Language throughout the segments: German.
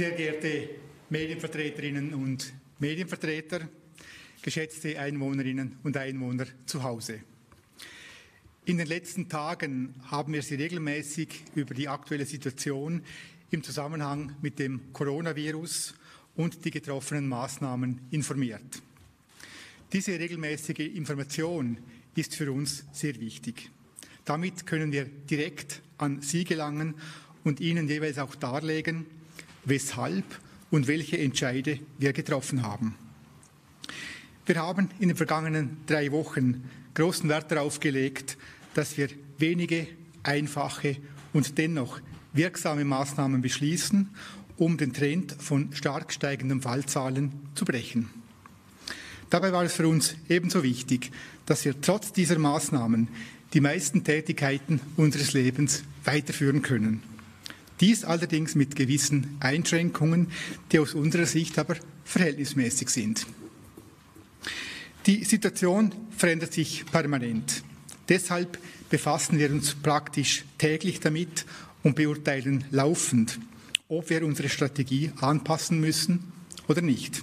Sehr geehrte Medienvertreterinnen und Medienvertreter, geschätzte Einwohnerinnen und Einwohner zu Hause. In den letzten Tagen haben wir Sie regelmäßig über die aktuelle Situation im Zusammenhang mit dem Coronavirus und die getroffenen Maßnahmen informiert. Diese regelmäßige Information ist für uns sehr wichtig. Damit können wir direkt an Sie gelangen und Ihnen jeweils auch darlegen, weshalb und welche Entscheide wir getroffen haben. Wir haben in den vergangenen drei Wochen großen Wert darauf gelegt, dass wir wenige, einfache und dennoch wirksame Maßnahmen beschließen, um den Trend von stark steigenden Fallzahlen zu brechen. Dabei war es für uns ebenso wichtig, dass wir trotz dieser Maßnahmen die meisten Tätigkeiten unseres Lebens weiterführen können. Dies allerdings mit gewissen Einschränkungen, die aus unserer Sicht aber verhältnismäßig sind. Die Situation verändert sich permanent. Deshalb befassen wir uns praktisch täglich damit und beurteilen laufend, ob wir unsere Strategie anpassen müssen oder nicht.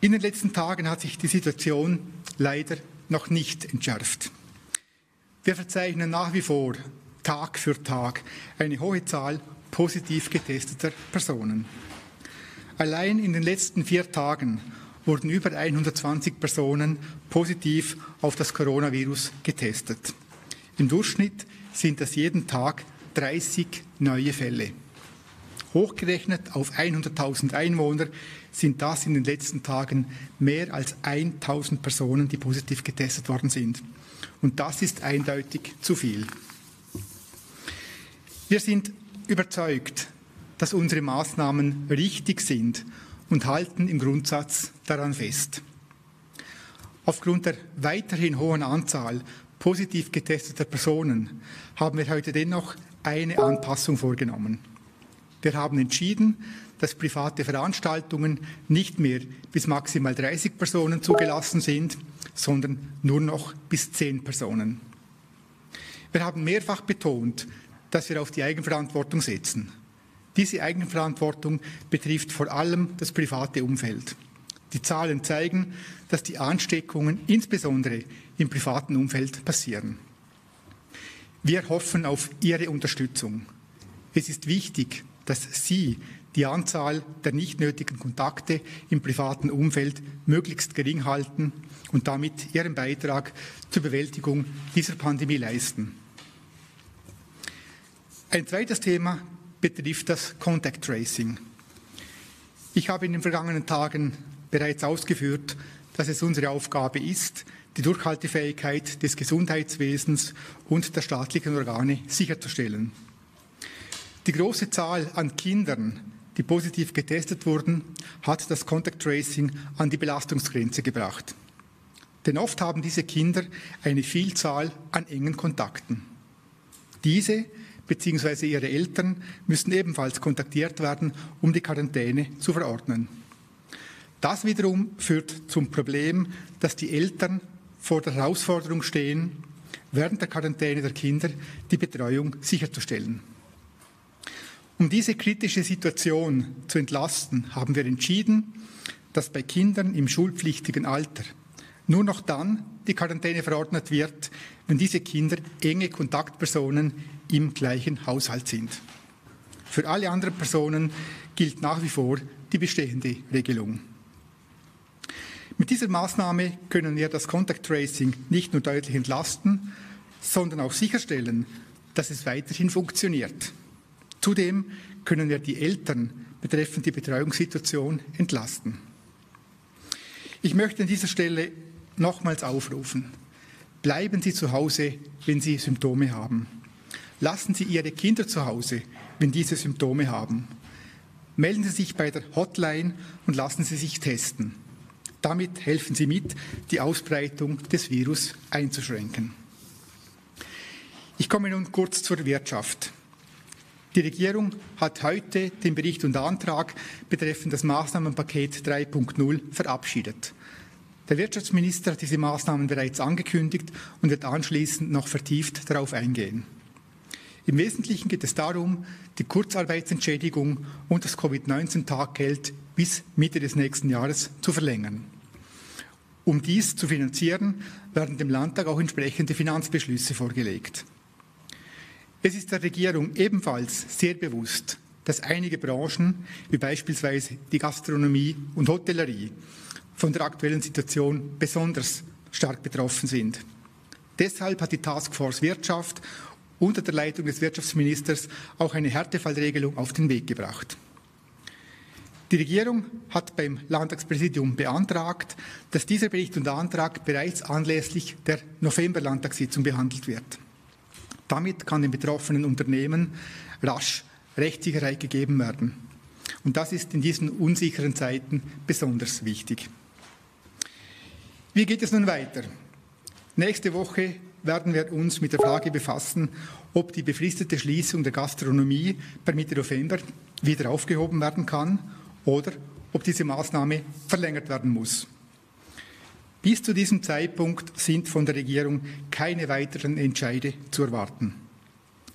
In den letzten Tagen hat sich die Situation leider noch nicht entschärft. Wir verzeichnen nach wie vor Tag für Tag eine hohe Zahl positiv getesteter Personen. Allein in den letzten vier Tagen wurden über 120 Personen positiv auf das Coronavirus getestet. Im Durchschnitt sind das jeden Tag 30 neue Fälle. Hochgerechnet auf 100.000 Einwohner sind das in den letzten Tagen mehr als 1.000 Personen, die positiv getestet worden sind. Und das ist eindeutig zu viel. Wir sind überzeugt, dass unsere Maßnahmen richtig sind und halten im Grundsatz daran fest. Aufgrund der weiterhin hohen Anzahl positiv getesteter Personen haben wir heute dennoch eine Anpassung vorgenommen. Wir haben entschieden, dass private Veranstaltungen nicht mehr bis maximal 30 Personen zugelassen sind, sondern nur noch bis 10 Personen. Wir haben mehrfach betont, dass wir auf die Eigenverantwortung setzen. Diese Eigenverantwortung betrifft vor allem das private Umfeld. Die Zahlen zeigen, dass die Ansteckungen insbesondere im privaten Umfeld passieren. Wir hoffen auf Ihre Unterstützung. Es ist wichtig, dass Sie die Anzahl der nicht nötigen Kontakte im privaten Umfeld möglichst gering halten und damit Ihren Beitrag zur Bewältigung dieser Pandemie leisten. Ein zweites Thema betrifft das Contact Tracing. Ich habe in den vergangenen Tagen bereits ausgeführt, dass es unsere Aufgabe ist, die Durchhaltefähigkeit des Gesundheitswesens und der staatlichen Organe sicherzustellen. Die große Zahl an Kindern, die positiv getestet wurden, hat das Contact Tracing an die Belastungsgrenze gebracht. Denn oft haben diese Kinder eine Vielzahl an engen Kontakten. Diese bzw. ihre Eltern müssen ebenfalls kontaktiert werden, um die Quarantäne zu verordnen. Das wiederum führt zum Problem, dass die Eltern vor der Herausforderung stehen, während der Quarantäne der Kinder die Betreuung sicherzustellen. Um diese kritische Situation zu entlasten, haben wir entschieden, dass bei Kindern im schulpflichtigen Alter nur noch dann die Quarantäne verordnet wird, wenn diese Kinder enge Kontaktpersonen im gleichen Haushalt sind. Für alle anderen Personen gilt nach wie vor die bestehende Regelung. Mit dieser Maßnahme können wir das Contact Tracing nicht nur deutlich entlasten, sondern auch sicherstellen, dass es weiterhin funktioniert. Zudem können wir die Eltern betreffend die Betreuungssituation entlasten. Ich möchte an dieser Stelle nochmals aufrufen. Bleiben Sie zu Hause, wenn Sie Symptome haben. Lassen Sie Ihre Kinder zu Hause, wenn diese Symptome haben. Melden Sie sich bei der Hotline und lassen Sie sich testen. Damit helfen Sie mit, die Ausbreitung des Virus einzuschränken. Ich komme nun kurz zur Wirtschaft. Die Regierung hat heute den Bericht und Antrag betreffend das Maßnahmenpaket 3.0 verabschiedet. Der Wirtschaftsminister hat diese Maßnahmen bereits angekündigt und wird anschließend noch vertieft darauf eingehen. Im Wesentlichen geht es darum, die Kurzarbeitsentschädigung und das Covid-19-Taggeld bis Mitte des nächsten Jahres zu verlängern. Um dies zu finanzieren, werden dem Landtag auch entsprechende Finanzbeschlüsse vorgelegt. Es ist der Regierung ebenfalls sehr bewusst, dass einige Branchen, wie beispielsweise die Gastronomie und Hotellerie, von der aktuellen Situation besonders stark betroffen sind. Deshalb hat die Taskforce Wirtschaft unter der Leitung des Wirtschaftsministers auch eine Härtefallregelung auf den Weg gebracht. Die Regierung hat beim Landtagspräsidium beantragt, dass dieser Bericht und Antrag bereits anlässlich der November-Landtagssitzung behandelt wird. Damit kann den betroffenen Unternehmen rasch Rechtssicherheit gegeben werden. Und das ist in diesen unsicheren Zeiten besonders wichtig. Wie geht es nun weiter? Nächste Woche werden wir uns mit der Frage befassen, ob die befristete Schließung der Gastronomie per Mitte November wieder aufgehoben werden kann oder ob diese Maßnahme verlängert werden muss. Bis zu diesem Zeitpunkt sind von der Regierung keine weiteren Entscheide zu erwarten.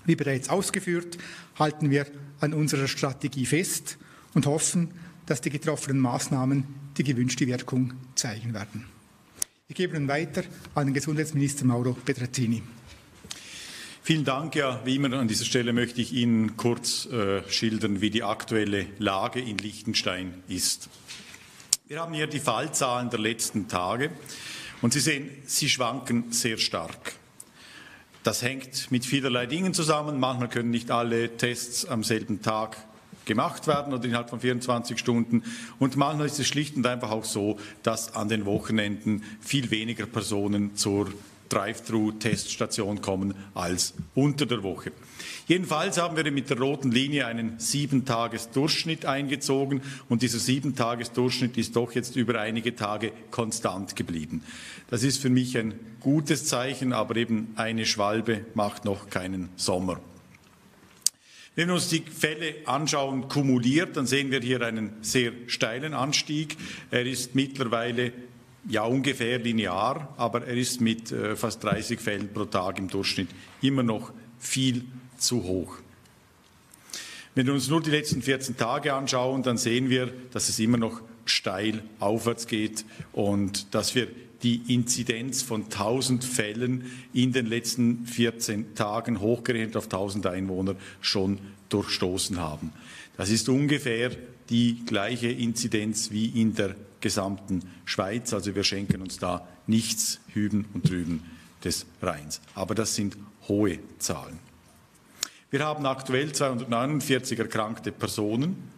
Wie bereits ausgeführt, halten wir an unserer Strategie fest und hoffen, dass die getroffenen Maßnahmen die gewünschte Wirkung zeigen werden. Ich gebe nun weiter an den Gesundheitsminister Mauro Petrazzini. Vielen Dank. Ja, wie immer an dieser Stelle möchte ich Ihnen kurz äh, schildern, wie die aktuelle Lage in Liechtenstein ist. Wir haben hier die Fallzahlen der letzten Tage und Sie sehen, sie schwanken sehr stark. Das hängt mit vielerlei Dingen zusammen. Manchmal können nicht alle Tests am selben Tag gemacht werden oder innerhalb von 24 Stunden. Und manchmal ist es schlicht und einfach auch so, dass an den Wochenenden viel weniger Personen zur Drive-Thru-Teststation kommen als unter der Woche. Jedenfalls haben wir mit der roten Linie einen Sieben-Tages-Durchschnitt eingezogen und dieser Sieben-Tages-Durchschnitt ist doch jetzt über einige Tage konstant geblieben. Das ist für mich ein gutes Zeichen, aber eben eine Schwalbe macht noch keinen Sommer. Wenn wir uns die Fälle anschauen, kumuliert, dann sehen wir hier einen sehr steilen Anstieg. Er ist mittlerweile ja ungefähr linear, aber er ist mit äh, fast 30 Fällen pro Tag im Durchschnitt immer noch viel zu hoch. Wenn wir uns nur die letzten 14 Tage anschauen, dann sehen wir, dass es immer noch steil aufwärts geht und dass wir die Inzidenz von 1000 Fällen in den letzten 14 Tagen hochgerechnet auf 1000 Einwohner schon durchstoßen haben. Das ist ungefähr die gleiche Inzidenz wie in der gesamten Schweiz. Also wir schenken uns da nichts hüben und drüben des Rheins. Aber das sind hohe Zahlen. Wir haben aktuell 249 erkrankte Personen.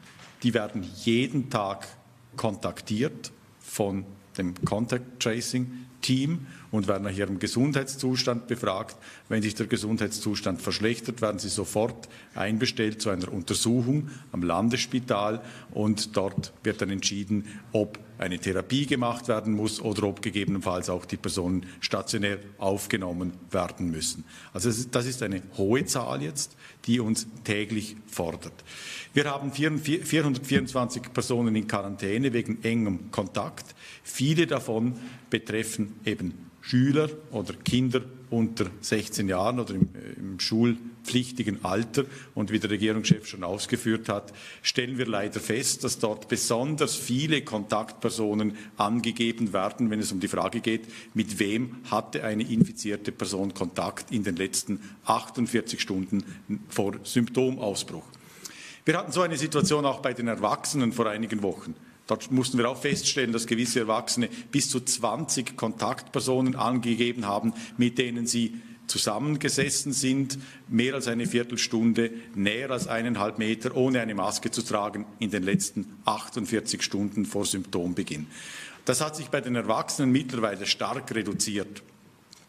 Die werden jeden Tag kontaktiert von dem Contact Tracing Team und werden nach ihrem Gesundheitszustand befragt. Wenn sich der Gesundheitszustand verschlechtert, werden sie sofort einbestellt zu einer Untersuchung am Landesspital und dort wird dann entschieden, ob eine Therapie gemacht werden muss oder ob gegebenenfalls auch die Personen stationär aufgenommen werden müssen. Also das ist eine hohe Zahl jetzt, die uns täglich fordert. Wir haben 424 Personen in Quarantäne wegen engem Kontakt. Viele davon betreffen eben Schüler oder Kinder unter 16 Jahren oder im, äh, im, schulpflichtigen Alter. Und wie der Regierungschef schon ausgeführt hat, stellen wir leider fest, dass dort besonders viele Kontaktpersonen angegeben werden, wenn es um die Frage geht, mit wem hatte eine infizierte Person Kontakt in den letzten 48 Stunden vor Symptomausbruch. Wir hatten so eine Situation auch bei den Erwachsenen vor einigen Wochen. Dort mussten wir auch feststellen, dass gewisse Erwachsene bis zu 20 Kontaktpersonen angegeben haben, mit denen sie zusammengesessen sind, mehr als eine Viertelstunde, näher als eineinhalb Meter, ohne eine Maske zu tragen, in den letzten 48 Stunden vor Symptombeginn. Das hat sich bei den Erwachsenen mittlerweile stark reduziert.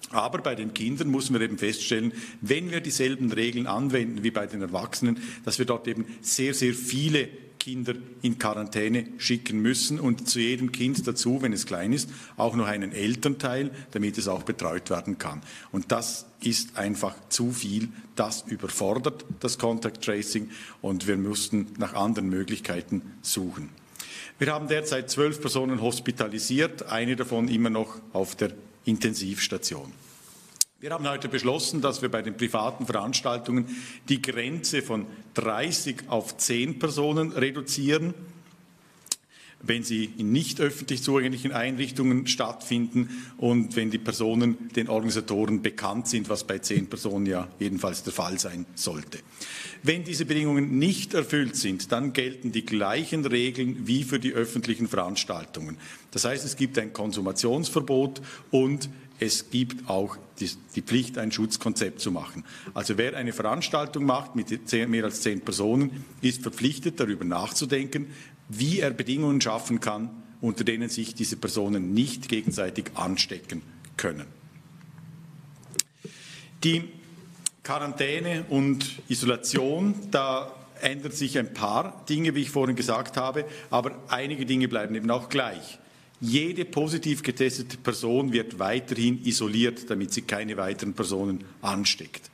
Aber bei den Kindern muss man eben feststellen, wenn wir dieselben Regeln anwenden wie bei den Erwachsenen, dass wir dort eben sehr, sehr viele Kinder in Quarantäne schicken müssen und zu jedem Kind dazu, wenn es klein ist, auch noch einen Elternteil, damit es auch betreut werden kann. Und das ist einfach zu viel. Das überfordert das Contact Tracing und wir mussten nach anderen Möglichkeiten suchen. Wir haben derzeit zwölf Personen hospitalisiert, eine davon immer noch auf der Intensivstation. Wir haben heute beschlossen, dass wir bei den privaten Veranstaltungen die Grenze von 30 auf 10 Personen reduzieren wenn sie in nicht öffentlich zugänglichen Einrichtungen stattfinden und wenn die Personen den Organisatoren bekannt sind, was bei zehn Personen ja jedenfalls der Fall sein sollte. Wenn diese Bedingungen nicht erfüllt sind, dann gelten die gleichen Regeln wie für die öffentlichen Veranstaltungen. Das heißt, es gibt ein Konsumationsverbot und es gibt auch die, die, Pflicht, ein Schutzkonzept zu machen. Also wer eine Veranstaltung macht mit zehn, mehr als zehn Personen, ist verpflichtet, darüber nachzudenken, wie er Bedingungen schaffen kann, unter denen sich diese Personen nicht gegenseitig anstecken können. Die Quarantäne und Isolation, da ändern sich ein paar Dinge, wie ich vorhin gesagt habe, aber einige Dinge bleiben eben auch gleich. Jede positiv getestete Person wird weiterhin isoliert, damit sie keine weiteren Personen ansteckt.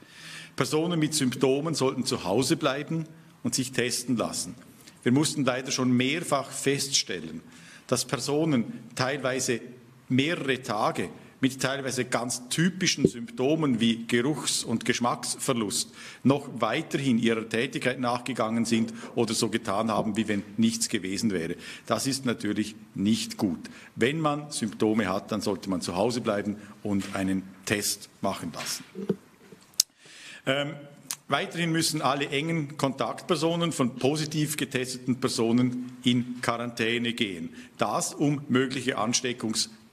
Personen mit Symptomen sollten zu Hause bleiben und sich testen lassen. Wir mussten leider schon mehrfach feststellen, dass Personen teilweise mehrere Tage mit teilweise ganz typischen Symptomen wie Geruchs- und Geschmacksverlust noch weiterhin ihrer Tätigkeit nachgegangen sind oder so getan haben, wie wenn nichts gewesen wäre. Das ist natürlich nicht gut. Wenn man Symptome hat, dann sollte man zu Hause bleiben und einen Test machen lassen. Ähm, Weiterhin müssen alle engen Kontaktpersonen von positiv getesteten Personen in Quarantäne gehen. Das, um mögliche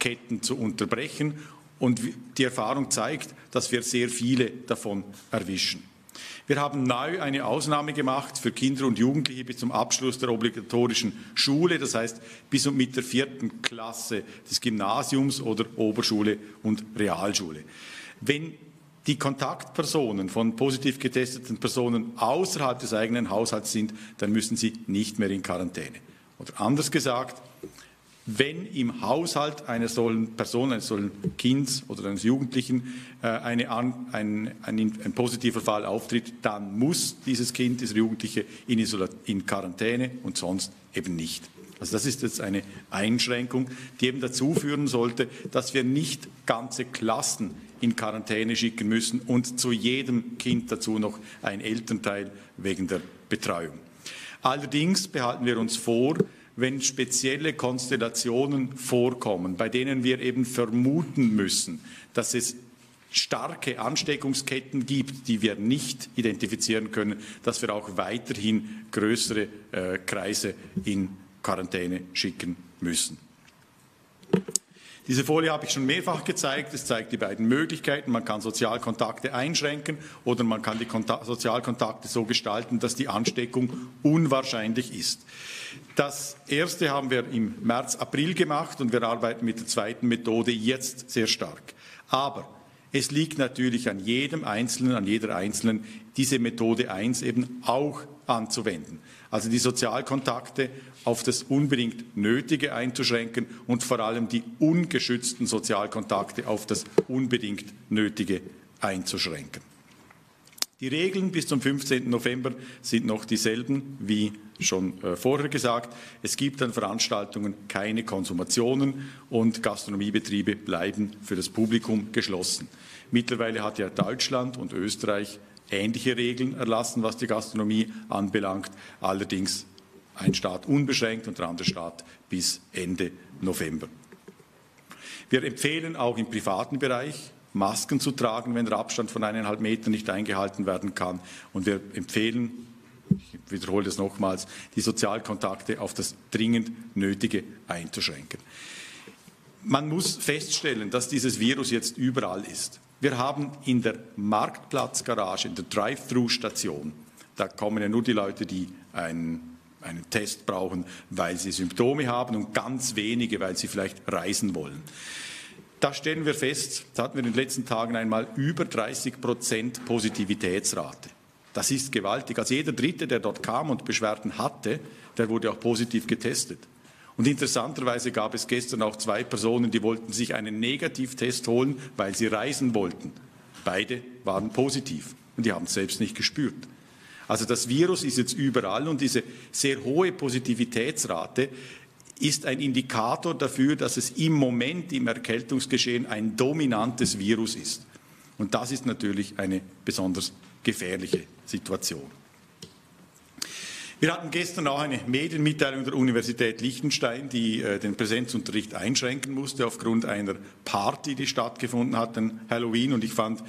Ansteckungsketten zu unterbrechen. Und die Erfahrung zeigt, dass wir sehr viele davon erwischen. Wir haben neu eine Ausnahme gemacht für Kinder und Jugendliche bis zum Abschluss der obligatorischen Schule, das heißt bis und mit der vierten Klasse des Gymnasiums oder Oberschule und Realschule. Wenn die Kontaktpersonen von positiv getesteten Personen außerhalb des eigenen Haushalts sind, dann müssen sie nicht mehr in Quarantäne. Oder anders gesagt, wenn im Haushalt einer solchen Person, eines solchen Kindes oder eines Jugendlichen äh, eine, ein, ein, ein, positiver Fall auftritt, dann muss dieses Kind, dieser Jugendliche in, Isola in Quarantäne und sonst eben nicht. Also das ist jetzt eine Einschränkung, die eben dazu führen sollte, dass wir nicht ganze Klassen in Quarantäne schicken müssen und zu jedem Kind dazu noch ein Elternteil wegen der Betreuung. Allerdings behalten wir uns vor, wenn spezielle Konstellationen vorkommen, bei denen wir eben vermuten müssen, dass es starke Ansteckungsketten gibt, die wir nicht identifizieren können, dass wir auch weiterhin größere äh, Kreise in Quarantäne schicken müssen. Diese Folie habe ich schon mehrfach gezeigt. Es zeigt die beiden Möglichkeiten. Man kann Sozialkontakte einschränken oder man kann die Kontakt Sozialkontakte so gestalten, dass die Ansteckung unwahrscheinlich ist. Das erste haben wir im März, April gemacht und wir arbeiten mit der zweiten Methode jetzt sehr stark. Aber es liegt natürlich an jedem Einzelnen, an jeder Einzelnen, diese Methode 1 eben auch anzuwenden. Also die Sozialkontakte auf das unbedingt Nötige einzuschränken und vor allem die ungeschützten Sozialkontakte auf das unbedingt Nötige einzuschränken. Die Regeln bis zum 15. November sind noch dieselben wie schon äh, vorher gesagt. Es gibt an Veranstaltungen keine Konsumationen und Gastronomiebetriebe bleiben für das Publikum geschlossen. Mittlerweile hat ja Deutschland und Österreich ähnliche Regeln erlassen, was die Gastronomie anbelangt. Allerdings ein Staat unbeschränkt und der andere Staat bis Ende November. Wir empfehlen auch im privaten Bereich Masken zu tragen, wenn der Abstand von eineinhalb Metern nicht eingehalten werden kann. Und wir empfehlen, ich wiederhole das nochmals, die Sozialkontakte auf das dringend Nötige einzuschränken. Man muss feststellen, dass dieses Virus jetzt überall ist. Wir haben in der Marktplatzgarage, in der Drive-Thru-Station, da kommen ja nur die Leute, die einen einen Test brauchen, weil sie Symptome haben und ganz wenige, weil sie vielleicht reisen wollen. Da stellen wir fest, da hatten wir in den letzten Tagen einmal über 30 Prozent Positivitätsrate. Das ist gewaltig. Also jeder Dritte, der dort kam und Beschwerden hatte, der wurde auch positiv getestet. Und interessanterweise gab es gestern auch zwei Personen, die wollten sich einen Negativtest holen, weil sie reisen wollten. Beide waren positiv und die haben es selbst nicht gespürt. Also das Virus ist jetzt überall und diese sehr hohe Positivitätsrate ist ein Indikator dafür, dass es im Moment im Erkältungsgeschehen ein dominantes Virus ist. Und das ist natürlich eine besonders gefährliche Situation. Wir hatten gestern auch eine Medienmitteilung der Universität Liechtenstein, die äh, den Präsenzunterricht einschränken musste aufgrund einer Party, die stattgefunden hat, an Halloween. Und ich fand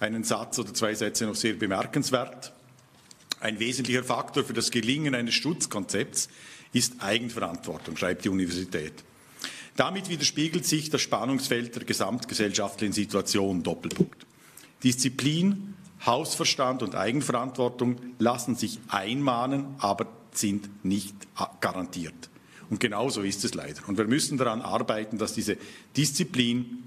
einen Satz oder zwei Sätze noch sehr bemerkenswert. Ein wesentlicher Faktor für das Gelingen eines Schutzkonzepts ist Eigenverantwortung, schreibt die Universität. Damit widerspiegelt sich das Spannungsfeld der gesamtgesellschaftlichen Situation. Doppelpunkt. Disziplin, Hausverstand und Eigenverantwortung lassen sich einmahnen, aber sind nicht garantiert. Und genauso ist es leider. Und wir müssen daran arbeiten, dass diese Disziplin,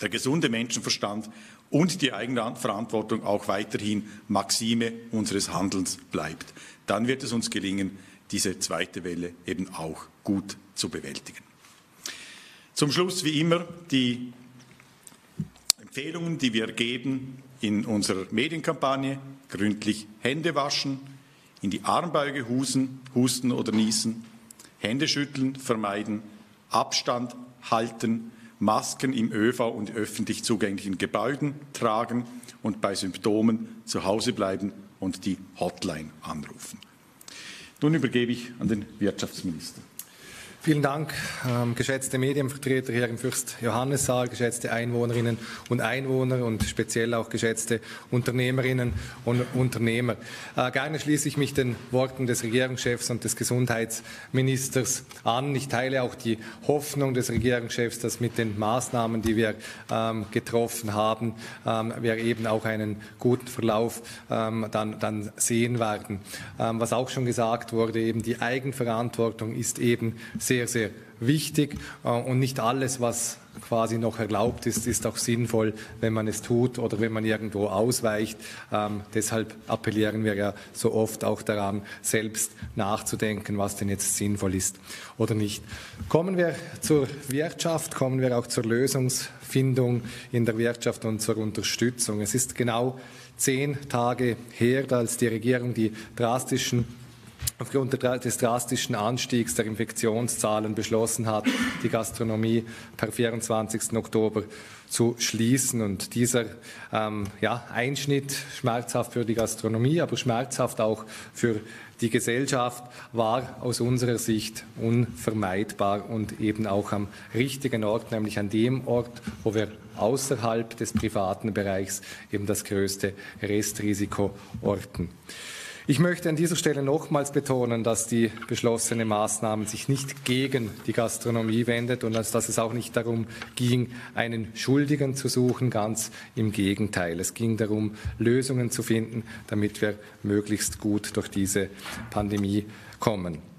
der gesunde Menschenverstand und die Eigenverantwortung auch weiterhin Maxime unseres Handelns bleibt. Dann wird es uns gelingen, diese zweite Welle eben auch gut zu bewältigen. Zum Schluss wie immer die Empfehlungen, die wir geben in unserer Medienkampagne gründlich Hände waschen, in die Armbeuge husten, husten oder niesen, Hände schütteln vermeiden, Abstand halten, Masken im ÖV und öffentlich zugänglichen Gebäuden tragen und bei Symptomen zu Hause bleiben und die Hotline anrufen. Nun übergebe ich an den Wirtschaftsminister. Vielen Dank, ähm, geschätzte Medienvertreter hier im Fürst Johannissaal, geschätzte Einwohnerinnen und Einwohner und speziell auch geschätzte Unternehmerinnen und Unternehmer. Äh, gerne schließe ich mich den Worten des Regierungschefs und des Gesundheitsministers an. Ich teile auch die Hoffnung des Regierungschefs, dass mit den Maßnahmen, die wir ähm, getroffen haben, ähm, wir eben auch einen guten Verlauf dann, dann sehen werden. Was auch schon gesagt wurde, eben die Eigenverantwortung ist eben sehr sehr, sehr wichtig äh, und nicht alles, was quasi noch erlaubt ist, ist auch sinnvoll, wenn man es tut oder wenn man irgendwo ausweicht. Ähm, deshalb appellieren wir ja so oft auch daran, selbst nachzudenken, was denn jetzt sinnvoll ist oder nicht. Kommen wir zur Wirtschaft, kommen wir auch zur Lösungsfindung in der Wirtschaft und zur Unterstützung. Es ist genau zehn Tage her, als die Regierung die drastischen aufgrund des drastischen Anstiegs der Infektionszahlen beschlossen hat, die Gastronomie per 24. Oktober zu schließen. Und dieser ähm, ja, Einschnitt, schmerzhaft für die Gastronomie, aber schmerzhaft auch für die Gesellschaft, war aus unserer Sicht unvermeidbar und eben auch am richtigen Ort, nämlich an dem Ort, wo wir außerhalb des privaten Bereichs eben das größte Restrisiko orten. Ich möchte an dieser Stelle nochmals betonen, dass die beschlossene Maßnahmen sich nicht gegen die Gastronomie wendet und dass es auch nicht darum ging, einen Schuldigen zu suchen. Ganz im Gegenteil. Es ging darum, Lösungen zu finden, damit wir möglichst gut durch diese Pandemie kommen.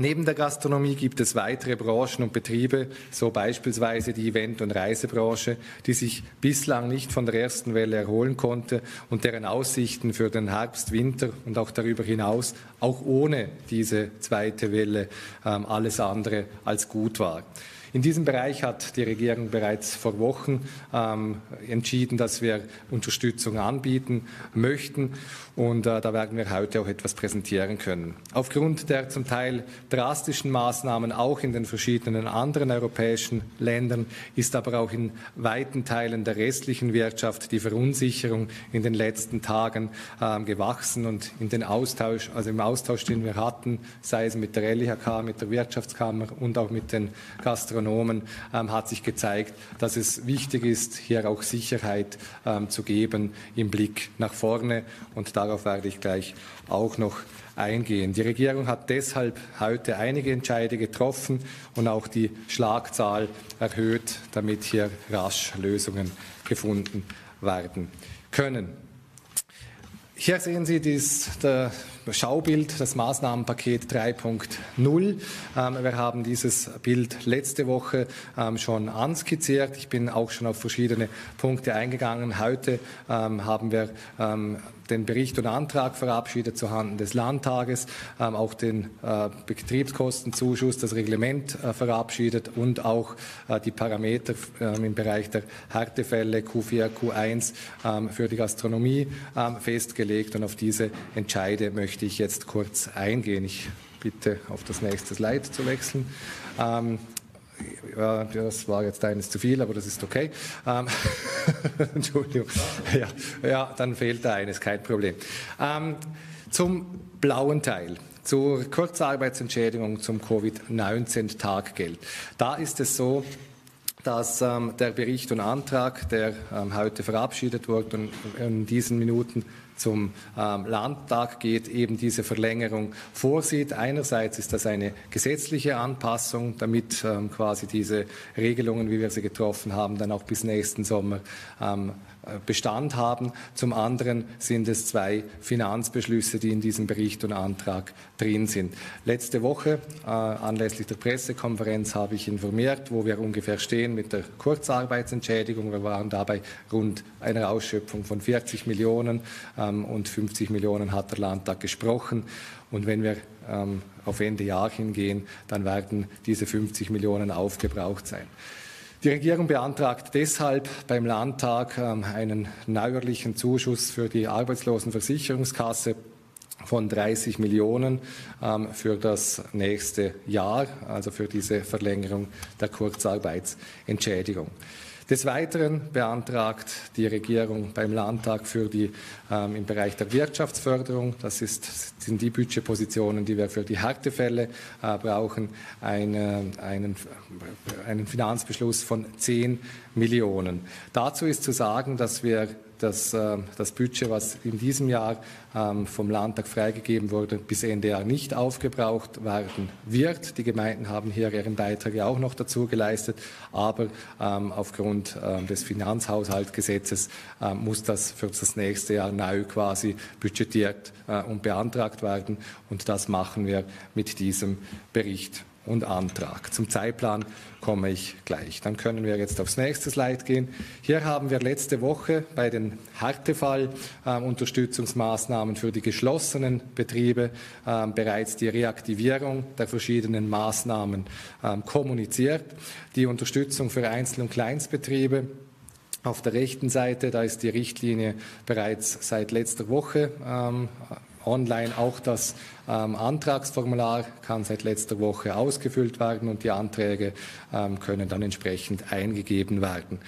Neben der Gastronomie gibt es weitere Branchen und Betriebe, so beispielsweise die Event- und Reisebranche, die sich bislang nicht von der ersten Welle erholen konnte und deren Aussichten für den Herbst, Winter und auch darüber hinaus auch ohne diese zweite Welle ähm, alles andere als gut war. In diesem Bereich hat die Regierung bereits vor Wochen ähm, entschieden, dass wir Unterstützung anbieten möchten. Und äh, da werden wir heute auch etwas präsentieren können. Aufgrund der zum Teil drastischen Maßnahmen auch in den verschiedenen anderen europäischen Ländern ist aber auch in weiten Teilen der restlichen Wirtschaft die Verunsicherung in den letzten Tagen äh, gewachsen und in den Austausch, also im Austausch, den wir hatten, sei es mit der LIHK, mit der Wirtschaftskammer und auch mit den Gastronomen, ähm, hat sich gezeigt, dass es wichtig ist, hier auch Sicherheit ähm, zu geben im Blick nach vorne. Und darauf werde ich gleich auch noch eingehen. Die Regierung hat deshalb heute einige Entscheide getroffen und auch die Schlagzahl erhöht, damit hier rasch Lösungen gefunden werden können. Hier sehen Sie der Schaubild, das Maßnahmenpaket 3.0. Ähm, wir haben dieses Bild letzte Woche ähm, schon anskizziert. Ich bin auch schon auf verschiedene Punkte eingegangen. Heute ähm, haben wir den Bericht und Antrag verabschiedet zuhanden des Landtages, ähm, auch den äh, Betriebskostenzuschuss, das Reglement äh, verabschiedet und auch äh, die Parameter äh, im Bereich der Härtefälle Q4, Q1 ähm, für die Gastronomie ähm, festgelegt. Und auf diese Entscheide möchte ich jetzt kurz eingehen. Ich bitte auf das nächste Slide zu wechseln. Ja, das war jetzt eines zu viel, aber das ist okay. Ähm, Entschuldigung. Ja, ja, dann fehlt da eines, kein Problem. Ähm, zum blauen Teil zur Kurzarbeitsentschädigung zum Covid-19-Taggeld. Da ist es so, dass ähm, der Bericht und Antrag, der ähm, heute verabschiedet wurde und in diesen Minuten zum ähm, Landtag geht, eben diese Verlängerung vorsieht. Einerseits ist das eine gesetzliche Anpassung, damit ähm, quasi diese Regelungen, wie wir sie getroffen haben, dann auch bis nächsten Sommer ähm, äh, Bestand haben. Zum anderen sind es zwei Finanzbeschlüsse, die in diesem Bericht und Antrag drin sind. Letzte Woche, äh, anlässlich der Pressekonferenz, habe ich informiert, wo wir ungefähr stehen mit der Kurzarbeitsentschädigung. Wir waren dabei rund einer Ausschöpfung von 40 Millionen ähm, und 50 Millionen hat der Landtag gesprochen. Und wenn wir ähm, auf Ende Jahr hingehen, dann werden diese 50 Millionen aufgebraucht sein. Die Regierung beantragt deshalb beim Landtag ähm, einen neuerlichen Zuschuss für die Arbeitslosenversicherungskasse von 30 Millionen ähm, für das nächste Jahr, also für diese Verlängerung der Kurzarbeitsentschädigung. Des Weiteren beantragt die Regierung beim Landtag für die ähm, im Bereich der Wirtschaftsförderung, das ist, sind die Budgetpositionen, die wir für die Härtefälle äh, brauchen, eine, einen, einen Finanzbeschluss von 10 Millionen. Dazu ist zu sagen, dass wir dass äh, das Budget, was in diesem Jahr ähm, vom Landtag freigegeben wurde, bis Ende Jahr nicht aufgebraucht werden wird. Die Gemeinden haben hier ihren Beitrag ja auch noch dazu geleistet, aber ähm, aufgrund ähm, des Finanzhaushaltsgesetzes muss das für das nächste Jahr neu quasi budgetiert äh, und beantragt werden. Und das machen wir mit diesem Bericht und Antrag. Zum Zeitplan komme ich gleich. Dann können wir jetzt aufs nächste Slide gehen. Hier haben wir letzte Woche bei den Härtefall-Unterstützungsmaßnahmen äh, für die geschlossenen Betriebe äh, bereits die Reaktivierung der verschiedenen Maßnahmen äh, kommuniziert. Die Unterstützung für Einzel- und Kleinstbetriebe auf der rechten Seite, da ist die Richtlinie bereits seit letzter Woche ähm, online. Auch das ähm, Antragsformular kann seit letzter Woche ausgefüllt werden und die Anträge ähm, können dann entsprechend eingegeben werden.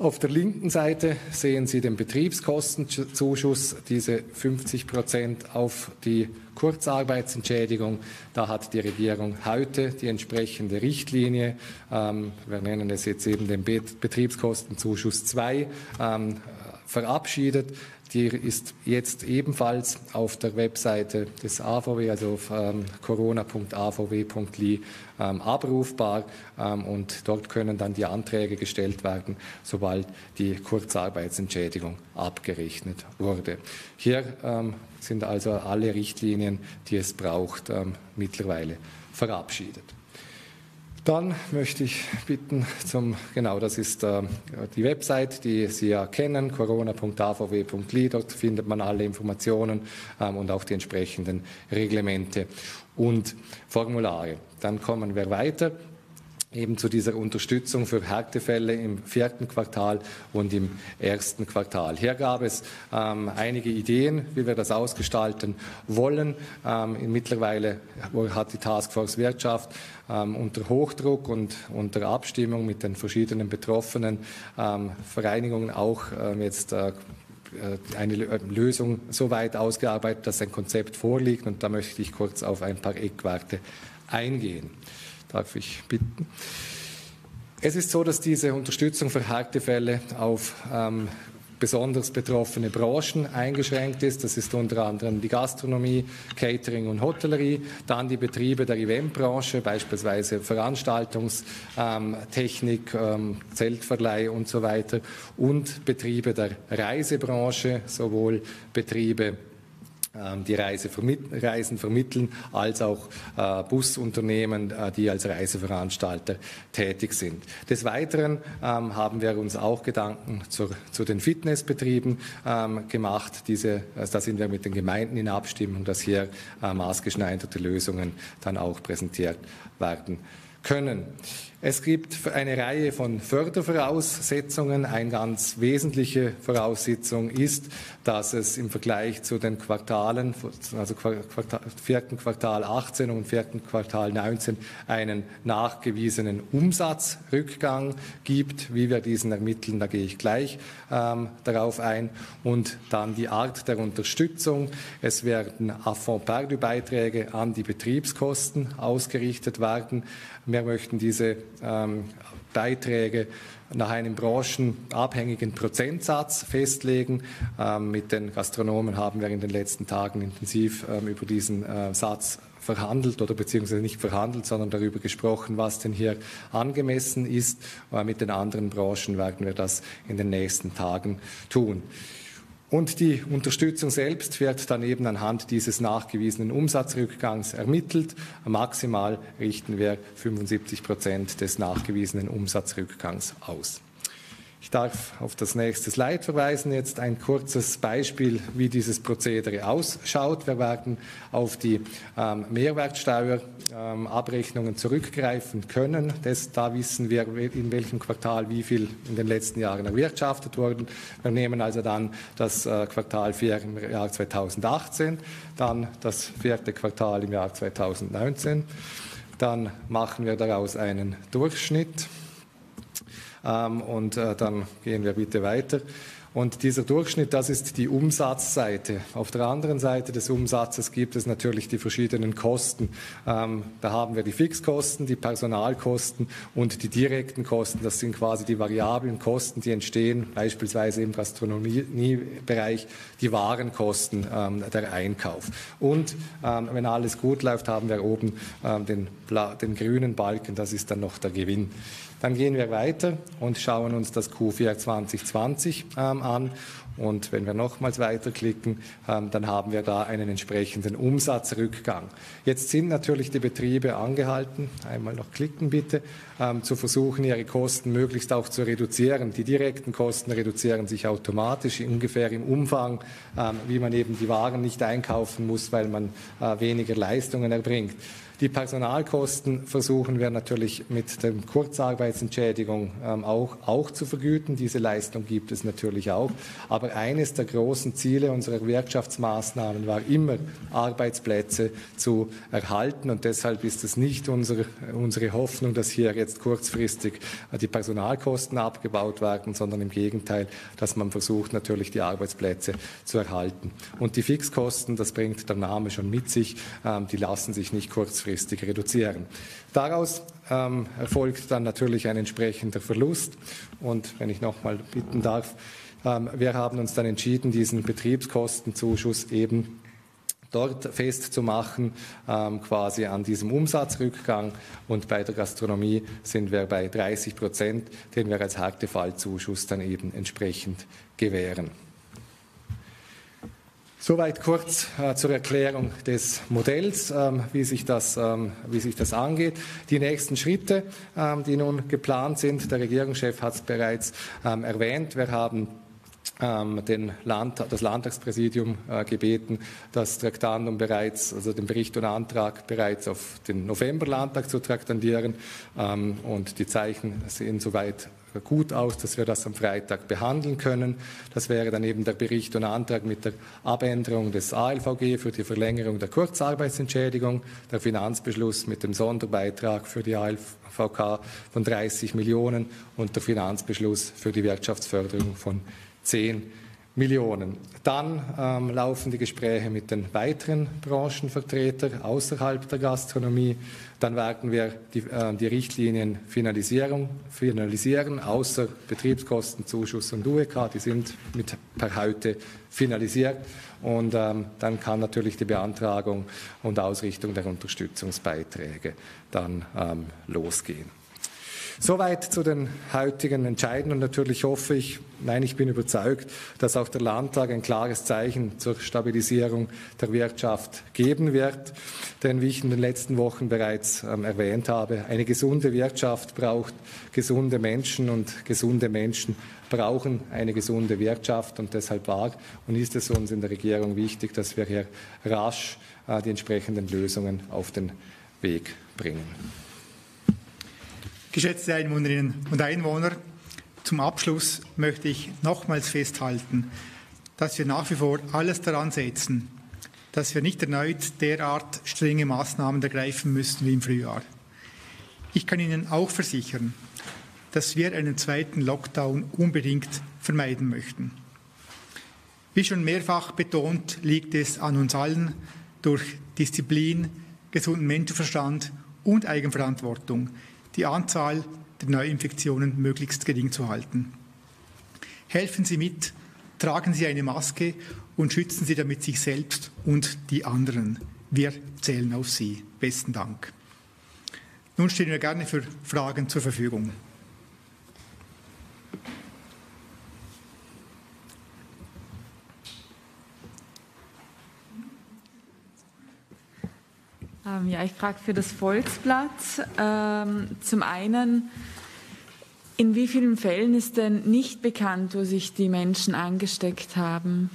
Auf der linken Seite sehen Sie den Betriebskostenzuschuss, diese 50 Prozent auf die Kurzarbeitsentschädigung. Da hat die Regierung heute die entsprechende Richtlinie, ähm, wir nennen es jetzt eben den Betriebskostenzuschuss 2, ähm, verabschiedet. Die ist jetzt ebenfalls auf der Webseite des AVW, also auf ähm, corona.avw.li, ähm, abrufbar ähm, und dort können dann die Anträge gestellt werden, sobald die Kurzarbeitsentschädigung abgerechnet wurde. Hier ähm, sind also alle Richtlinien, die es braucht, ähm, mittlerweile verabschiedet. Dann möchte ich bitten zum, genau, das ist äh, die Website, die Sie ja kennen, corona.avw.li, dort findet man alle Informationen ähm, und auch die entsprechenden Reglemente und Formulare. Dann kommen wir weiter eben zu dieser Unterstützung für Härtefälle im vierten Quartal und im ersten Quartal. Hier gab es ähm, einige Ideen, wie wir das ausgestalten wollen. Ähm, mittlerweile hat die Taskforce Wirtschaft ähm, unter Hochdruck und unter Abstimmung mit den verschiedenen betroffenen ähm, Vereinigungen auch ähm, jetzt äh, eine Lösung so weit ausgearbeitet, dass ein Konzept vorliegt. Und da möchte ich kurz auf ein paar Eckwerte eingehen. Darf ich bitten? Es ist so, dass diese Unterstützung für Härtefälle auf ähm, besonders betroffene Branchen eingeschränkt ist. Das ist unter anderem die Gastronomie, Catering und Hotellerie, dann die Betriebe der Eventbranche, beispielsweise Veranstaltungstechnik, ähm, Zeltverleih und so weiter und Betriebe der Reisebranche, sowohl Betriebe ähm, die Reise vermitt Reisen vermitteln, als auch äh, Busunternehmen, äh, die als Reiseveranstalter tätig sind. Des Weiteren ähm, haben wir uns auch Gedanken zur, zu den Fitnessbetrieben ähm, gemacht. Diese, also da sind wir mit den Gemeinden in Abstimmung, dass hier äh, maßgeschneiderte Lösungen dann auch präsentiert werden können. Es gibt eine Reihe von Fördervoraussetzungen. Eine ganz wesentliche Voraussetzung ist, dass es im Vergleich zu den Quartalen, also vierten Quartal 18 und vierten Quartal 19, einen nachgewiesenen Umsatzrückgang gibt. Wie wir diesen ermitteln, da gehe ich gleich ähm, darauf ein. Und dann die Art der Unterstützung. Es werden Affront perdu Beiträge an die Betriebskosten ausgerichtet werden. Wir möchten diese ähm, Beiträge nach einem branchenabhängigen Prozentsatz festlegen. Ähm, mit den Gastronomen haben wir in den letzten Tagen intensiv ähm, über diesen äh, Satz verhandelt oder beziehungsweise nicht verhandelt, sondern darüber gesprochen, was denn hier angemessen ist. Äh, mit den anderen Branchen werden wir das in den nächsten Tagen tun. Und die Unterstützung selbst wird dann eben anhand dieses nachgewiesenen Umsatzrückgangs ermittelt. Maximal richten wir 75 Prozent des nachgewiesenen Umsatzrückgangs aus. Ich darf auf das nächste Slide verweisen. Jetzt ein kurzes Beispiel, wie dieses Prozedere ausschaut. Wir werden auf die ähm, Mehrwertsteuerabrechnungen ähm, zurückgreifen können. Das, da wissen wir, in welchem Quartal wie viel in den letzten Jahren erwirtschaftet wurden. Wir nehmen also dann das äh, Quartal 4 im Jahr 2018, dann das vierte Quartal im Jahr 2019. Dann machen wir daraus einen Durchschnitt und äh, dann gehen wir bitte weiter. Und dieser Durchschnitt, das ist die Umsatzseite. Auf der anderen Seite des Umsatzes gibt es natürlich die verschiedenen Kosten. Ähm, da haben wir die Fixkosten, die Personalkosten und die direkten Kosten. Das sind quasi die variablen Kosten, die entstehen, beispielsweise im Gastronomiebereich, die Warenkosten, ähm, der Einkauf. Und ähm, wenn alles gut läuft, haben wir oben ähm, den, den grünen Balken, das ist dann noch der Gewinn. Dann gehen wir weiter und schauen uns das Q4 2020 ähm, an. Und wenn wir nochmals weiterklicken, ähm, dann haben wir da einen entsprechenden Umsatzrückgang. Jetzt sind natürlich die Betriebe angehalten, einmal noch klicken bitte, ähm, zu versuchen, ihre Kosten möglichst auch zu reduzieren. Die direkten Kosten reduzieren sich automatisch ungefähr im Umfang, ähm, wie man eben die Waren nicht einkaufen muss, weil man äh, weniger Leistungen erbringt. Die Personalkosten versuchen wir natürlich mit der Kurzarbeitsentschädigung ähm, auch, auch zu vergüten. Diese Leistung gibt es natürlich auch. Aber eines der großen Ziele unserer Wirtschaftsmaßnahmen war immer, Arbeitsplätze zu erhalten. Und deshalb ist es nicht unsere, unsere Hoffnung, dass hier jetzt kurzfristig äh, die Personalkosten abgebaut werden, sondern im Gegenteil, dass man versucht, natürlich die Arbeitsplätze zu erhalten. Und die Fixkosten, das bringt der Name schon mit sich, ähm, die lassen sich nicht kurzfristig kurzfristig reduzieren. Daraus ähm, erfolgt dann natürlich ein entsprechender Verlust. Und wenn ich noch mal bitten darf, ähm, wir haben uns dann entschieden, diesen Betriebskostenzuschuss eben dort festzumachen, ähm, quasi an diesem Umsatzrückgang. Und bei der Gastronomie sind wir bei 30 Prozent, den wir als Härtefallzuschuss dann eben entsprechend gewähren. Soweit kurz äh, zur Erklärung des Modells, ähm, wie, sich das, ähm, wie sich das angeht. Die nächsten Schritte, ähm, die nun geplant sind, der Regierungschef hat es bereits ähm, erwähnt. Wir haben den Land, das Landtagspräsidium äh, gebeten, das Traktandum bereits, also den Bericht und Antrag bereits auf den Novemberlandtag zu traktandieren. Ähm, und die Zeichen sehen soweit gut aus, dass wir das am Freitag behandeln können. Das wäre dann eben der Bericht und Antrag mit der Abänderung des ALVG für die Verlängerung der Kurzarbeitsentschädigung, der Finanzbeschluss mit dem Sonderbeitrag für die ALVK von 30 Millionen und der Finanzbeschluss für die Wirtschaftsförderung von 10 Millionen. Dann ähm, laufen die Gespräche mit den weiteren Branchenvertretern außerhalb der Gastronomie. Dann werden wir die, äh, die Richtlinien finalisieren, außer Betriebskostenzuschuss und UEK. Die sind mit per heute finalisiert. Und ähm, dann kann natürlich die Beantragung und Ausrichtung der Unterstützungsbeiträge dann ähm, losgehen. Soweit zu den heutigen Entscheiden und natürlich hoffe ich, nein, ich bin überzeugt, dass auch der Landtag ein klares Zeichen zur Stabilisierung der Wirtschaft geben wird. Denn wie ich in den letzten Wochen bereits ähm, erwähnt habe, eine gesunde Wirtschaft braucht gesunde Menschen und gesunde Menschen brauchen eine gesunde Wirtschaft und deshalb war und ist es uns in der Regierung wichtig, dass wir hier rasch äh, die entsprechenden Lösungen auf den Weg bringen. Geschätzte Einwohnerinnen und Einwohner, zum Abschluss möchte ich nochmals festhalten, dass wir nach wie vor alles daran setzen, dass wir nicht erneut derart strenge Maßnahmen ergreifen müssen wie im Frühjahr. Ich kann Ihnen auch versichern, dass wir einen zweiten Lockdown unbedingt vermeiden möchten. Wie schon mehrfach betont, liegt es an uns allen, durch Disziplin, gesunden Menschenverstand und Eigenverantwortung die Anzahl der Neuinfektionen möglichst gering zu halten. Helfen Sie mit, tragen Sie eine Maske und schützen Sie damit sich selbst und die anderen. Wir zählen auf Sie. Besten Dank. Nun stehen wir gerne für Fragen zur Verfügung. Ja, ich frage für das Volksblatt. Ähm, zum einen, in wie vielen Fällen ist denn nicht bekannt, wo sich die Menschen angesteckt haben?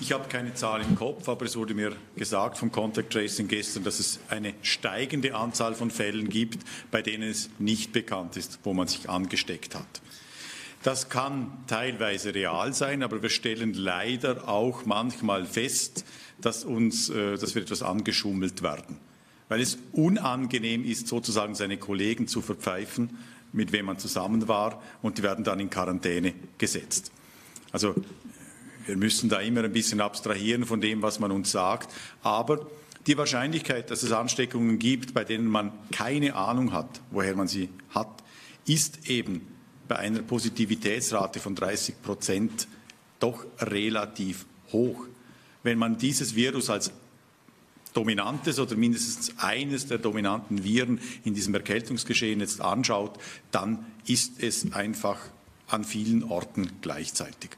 Ich habe keine Zahl im Kopf, aber es wurde mir gesagt vom Contact Tracing gestern, dass es eine steigende Anzahl von Fällen gibt, bei denen es nicht bekannt ist, wo man sich angesteckt hat. Das kann teilweise real sein, aber wir stellen leider auch manchmal fest, dass, uns, äh, dass wir etwas angeschummelt werden. Weil es unangenehm ist, sozusagen seine Kollegen zu verpfeifen, mit wem man zusammen war, und die werden dann in Quarantäne gesetzt. Also wir müssen da immer ein bisschen abstrahieren von dem, was man uns sagt. Aber die Wahrscheinlichkeit, dass es Ansteckungen gibt, bei denen man keine Ahnung hat, woher man sie hat, ist eben bei einer Positivitätsrate von 30 Prozent doch relativ hoch. Wenn man dieses Virus als dominantes oder mindestens eines der dominanten Viren in diesem Erkältungsgeschehen jetzt anschaut, dann ist es einfach an vielen Orten gleichzeitig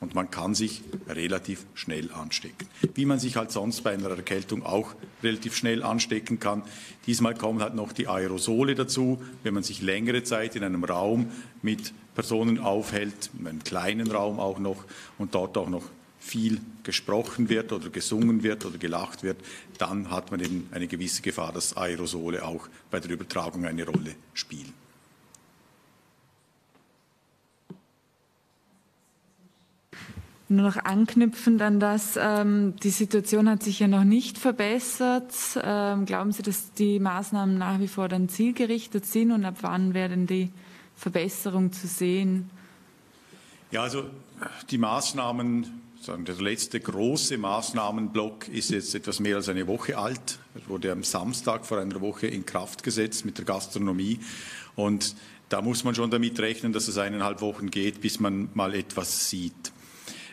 und man kann sich relativ schnell anstecken. Wie man sich halt sonst bei einer Erkältung auch relativ schnell anstecken kann. Diesmal kommen halt noch die Aerosole dazu, wenn man sich längere Zeit in einem Raum mit Personen aufhält, in einem kleinen Raum auch noch und dort auch noch viel gesprochen wird oder gesungen wird oder gelacht wird, dann hat man eben eine gewisse Gefahr, dass Aerosole auch bei der Übertragung eine Rolle spielen. Nur noch anknüpfend an das, ähm, die Situation hat sich ja noch nicht verbessert. Ähm, glauben Sie, dass die Maßnahmen nach wie vor dann zielgerichtet sind und ab wann werden die Verbesserung zu sehen? Ja, also die Maßnahmen, sagen der letzte große Maßnahmenblock ist jetzt etwas mehr als eine Woche alt. Er wurde am Samstag vor einer Woche in Kraft gesetzt mit der Gastronomie und da muss man schon damit rechnen, dass es eineinhalb Wochen geht, bis man mal etwas sieht.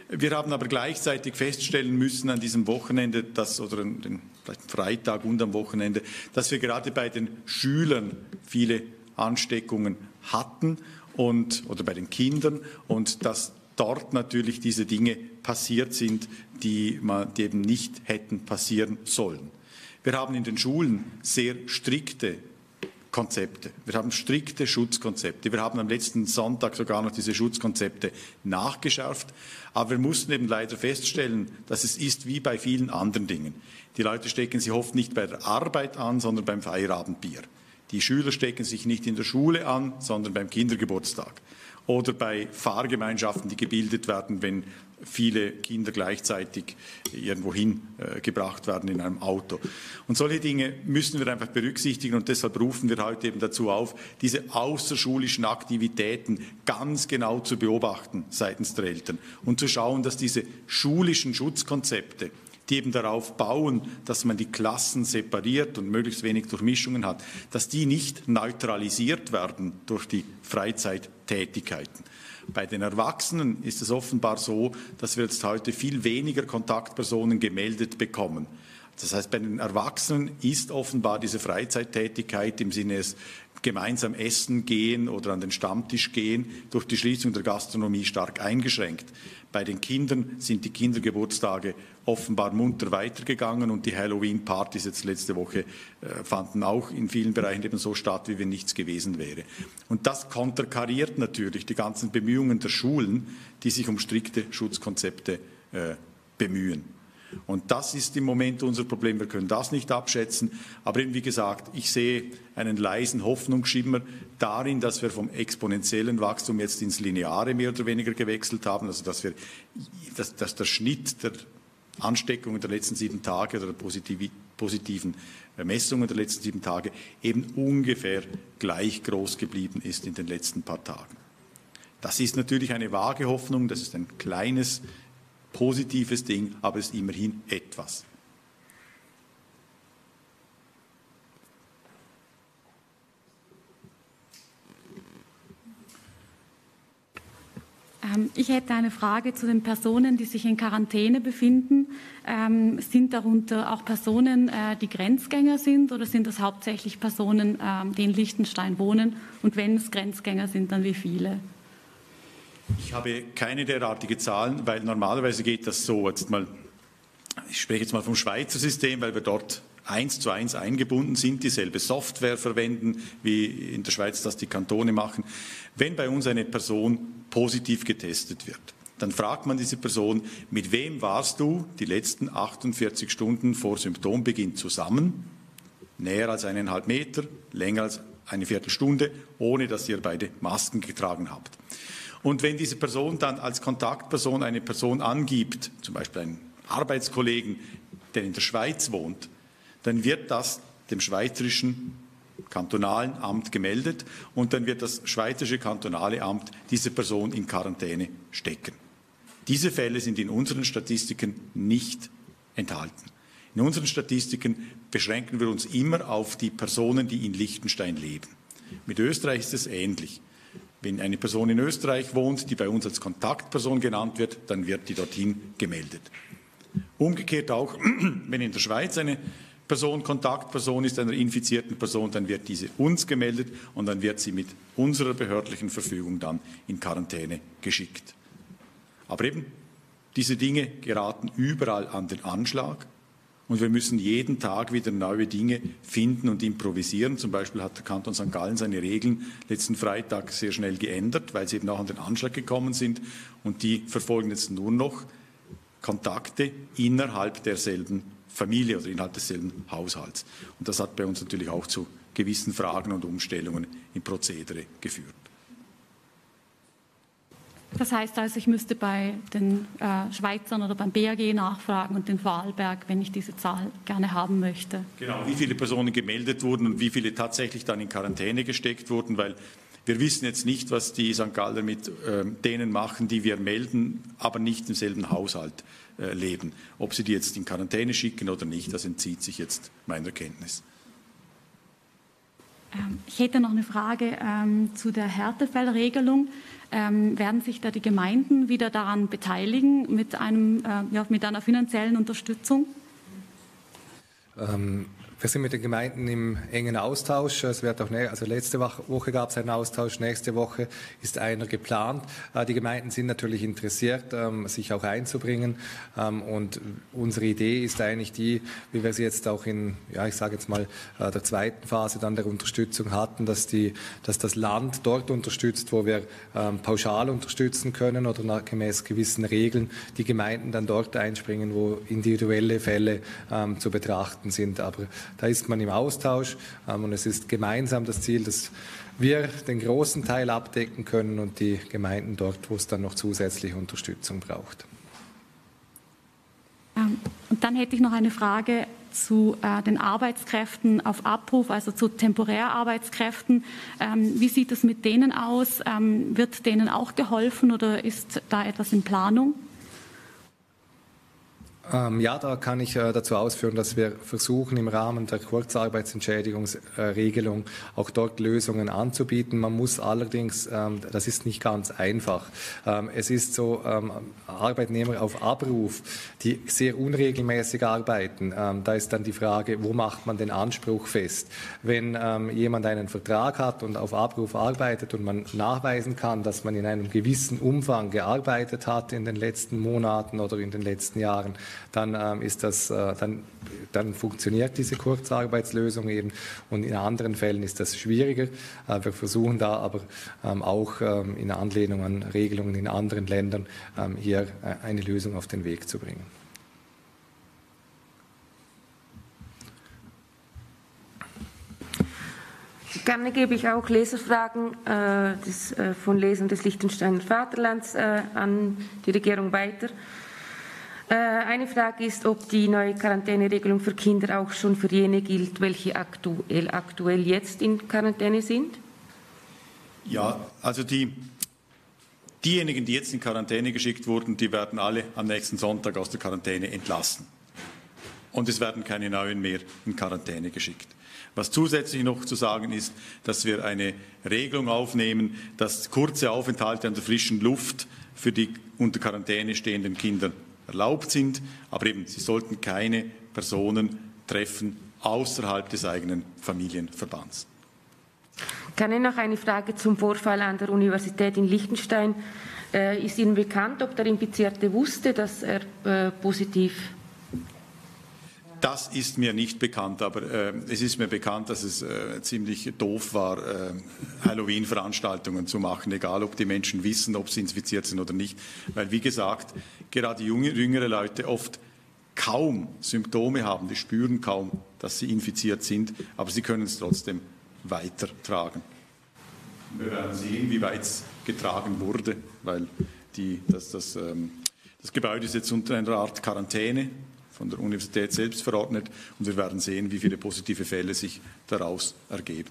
Wir haben aber gleichzeitig feststellen müssen an diesem Wochenende, dass, oder den Freitag und am Wochenende, dass wir gerade bei den Schülern viele Ansteckungen hatten und, oder bei den Kindern und dass dort natürlich diese Dinge passiert sind, die, man, die eben nicht hätten passieren sollen. Wir haben in den Schulen sehr strikte Konzepte. Wir haben strikte Schutzkonzepte. Wir haben am letzten Sonntag sogar noch diese Schutzkonzepte nachgeschärft. Aber wir mussten eben leider feststellen, dass es ist wie bei vielen anderen Dingen. Die Leute stecken sich oft nicht bei der Arbeit an, sondern beim Feierabendbier. Die Schüler stecken sich nicht in der Schule an, sondern beim Kindergeburtstag oder bei Fahrgemeinschaften, die gebildet werden, wenn viele Kinder gleichzeitig irgendwo hingebracht äh, werden in einem Auto. Und solche Dinge müssen wir einfach berücksichtigen und deshalb rufen wir heute eben dazu auf, diese außerschulischen Aktivitäten ganz genau zu beobachten seitens der Eltern und zu schauen, dass diese schulischen Schutzkonzepte die eben darauf bauen, dass man die Klassen separiert und möglichst wenig Durchmischungen hat, dass die nicht neutralisiert werden durch die Freizeittätigkeiten. Bei den Erwachsenen ist es offenbar so, dass wir jetzt heute viel weniger Kontaktpersonen gemeldet bekommen. Das heißt, bei den Erwachsenen ist offenbar diese Freizeittätigkeit im Sinne des gemeinsam essen gehen oder an den Stammtisch gehen durch die Schließung der Gastronomie stark eingeschränkt. Bei den Kindern sind die Kindergeburtstage offenbar munter weitergegangen und die Halloween-Partys jetzt letzte Woche äh, fanden auch in vielen Bereichen eben so statt, wie wenn nichts gewesen wäre. Und das konterkariert natürlich die ganzen Bemühungen der Schulen, die sich um strikte Schutzkonzepte äh, bemühen. Und das ist im Moment unser Problem. Wir können das nicht abschätzen. Aber eben wie gesagt, ich sehe einen leisen Hoffnungsschimmer darin, dass wir vom exponentiellen Wachstum jetzt ins Lineare mehr oder weniger gewechselt haben. Also dass, wir, dass, dass der Schnitt der Ansteckungen der letzten sieben Tage oder der positiven Messungen der letzten sieben Tage eben ungefähr gleich groß geblieben ist in den letzten paar Tagen. Das ist natürlich eine vage Hoffnung, das ist ein kleines positives Ding, aber es ist immerhin etwas. Ich hätte eine Frage zu den Personen, die sich in Quarantäne befinden. Ähm, sind darunter auch Personen, äh, die Grenzgänger sind oder sind das hauptsächlich Personen, ähm, die in Liechtenstein wohnen? Und wenn es Grenzgänger sind, dann wie viele? Ich habe keine derartige Zahlen, weil normalerweise geht das so. Jetzt mal, ich spreche jetzt mal vom Schweizer System, weil wir dort eins zu eins eingebunden sind, dieselbe Software verwenden, wie in der Schweiz das die Kantone machen. Wenn bei uns eine Person positiv getestet wird, dann fragt man diese Person, mit wem warst du die letzten 48 Stunden vor Symptombeginn zusammen? Näher als eineinhalb Meter, länger als eine Viertelstunde, ohne dass ihr beide Masken getragen habt. Und wenn diese Person dann als Kontaktperson eine Person angibt, zum Beispiel einen Arbeitskollegen, der in der Schweiz wohnt, dann wird das dem schweizerischen kantonalen Amt gemeldet und dann wird das schweizerische kantonale Amt diese Person in Quarantäne stecken. Diese Fälle sind in unseren Statistiken nicht enthalten. In unseren Statistiken beschränken wir uns immer auf die Personen, die in Liechtenstein leben. Mit Österreich ist es ähnlich. Wenn eine Person in Österreich wohnt, die bei uns als Kontaktperson genannt wird, dann wird die dorthin gemeldet. Umgekehrt auch, wenn in der Schweiz eine Person Kontaktperson ist einer infizierten Person, dann wird diese uns gemeldet und dann wird sie mit unserer behördlichen Verfügung dann in Quarantäne geschickt. Aber eben, diese Dinge geraten überall an den Anschlag und wir müssen jeden Tag wieder neue Dinge finden und improvisieren. Zum Beispiel hat der Kanton St. Gallen seine Regeln letzten Freitag sehr schnell geändert, weil sie eben auch an den Anschlag gekommen sind und die verfolgen jetzt nur noch Kontakte innerhalb derselben Familie oder innerhalb desselben Haushalts. Und das hat bei uns natürlich auch zu gewissen Fragen und Umstellungen im Prozedere geführt. Das heißt also, ich müsste bei den äh, Schweizern oder beim BAG nachfragen und den Vorarlberg, wenn ich diese Zahl gerne haben möchte. Genau, wie viele Personen gemeldet wurden und wie viele tatsächlich dann in Quarantäne gesteckt wurden, weil wir wissen jetzt nicht, was die St. Galler mit äh, denen machen, die wir melden, aber nicht im selben Haushalt leben. Ob sie die jetzt in Quarantäne schicken oder nicht, das entzieht sich jetzt meiner Kenntnis. Ähm, ich hätte noch eine Frage ähm, zu der Härtefallregelung. Ähm, werden sich da die Gemeinden wieder daran beteiligen mit, einem, äh, ja, mit einer finanziellen Unterstützung? Ähm, wir sind mit den Gemeinden im engen Austausch. Es wird auch, also letzte Woche gab es einen Austausch, nächste Woche ist einer geplant. Äh, die Gemeinden sind natürlich interessiert, ähm, sich auch einzubringen. Ähm, und unsere Idee ist eigentlich die, wie wir sie jetzt auch in, ja, ich sage jetzt mal, äh, der zweiten Phase dann der Unterstützung hatten, dass, die, dass das Land dort unterstützt, wo wir ähm, pauschal unterstützen können oder nach, gemäß gewissen Regeln die Gemeinden dann dort einspringen, wo individuelle Fälle zu betrachten sind. Aber da ist man im Austausch ähm, und es ist gemeinsam das Ziel, dass wir den großen Teil abdecken können und die Gemeinden dort, wo es dann noch zusätzliche Unterstützung braucht. Ähm, und dann hätte ich noch eine Frage zu äh, den Arbeitskräften auf Abruf, also zu Temporärarbeitskräften. Ähm, wie sieht es mit denen aus? Ähm, wird denen auch geholfen oder ist da etwas in Planung? Ähm, ja, da kann ich äh, dazu ausführen, dass wir versuchen, im Rahmen der Kurzarbeitsentschädigungsregelung auch dort Lösungen anzubieten. Man muss allerdings, ähm, das ist nicht ganz einfach. Ähm, es ist so, ähm, Arbeitnehmer auf Abruf, die sehr unregelmäßig arbeiten, ähm, da ist dann die Frage, wo macht man den Anspruch fest? Wenn ähm, jemand einen Vertrag hat und auf Abruf arbeitet und man nachweisen kann, dass man in einem gewissen Umfang gearbeitet hat in den letzten Monaten oder in den letzten Jahren, dann, ähm, ist das, äh, dann, dann funktioniert diese Kurzarbeitslösung eben. Und in anderen Fällen ist das schwieriger. Äh, wir versuchen da aber ähm, auch ähm, in Anlehnung an Regelungen in anderen Ländern ähm, hier äh, eine Lösung auf den Weg zu bringen. Gerne gebe ich auch Leserfragen äh, des, äh, von Lesern des Liechtensteiner Vaterlands äh, an die Regierung weiter. Äh, eine Frage ist, ob die neue Quarantäneregelung für Kinder auch schon für jene gilt, welche aktuell, aktuell jetzt in Quarantäne sind. Ja, also die, diejenigen, die jetzt in Quarantäne geschickt wurden, die werden alle am nächsten Sonntag aus der Quarantäne entlassen. Und es werden keine neuen mehr in Quarantäne geschickt. Was zusätzlich noch zu sagen ist, dass wir eine Regelung aufnehmen, dass kurze Aufenthalte an der frischen Luft für die unter Quarantäne stehenden Kinder erlaubt sind, aber eben sie sollten keine Personen treffen außerhalb des eigenen Familienverbands. Kann ich noch eine Frage zum Vorfall an der Universität in Liechtenstein? Äh, ist Ihnen bekannt, ob der Infizierte wusste, dass er äh, positiv das ist mir nicht bekannt, aber äh, es ist mir bekannt, dass es äh, ziemlich doof war, äh, Halloween-Veranstaltungen zu machen, egal ob die Menschen wissen, ob sie infiziert sind oder nicht. Weil, wie gesagt, gerade junge, jüngere Leute oft kaum Symptome haben, die spüren kaum, dass sie infiziert sind, aber sie können es trotzdem weitertragen. Wir werden sehen, wie weit es getragen wurde, weil die, das, das, ähm, das Gebäude ist jetzt unter einer Art Quarantäne von der Universität selbst verordnet und wir werden sehen, wie viele positive Fälle sich daraus ergeben.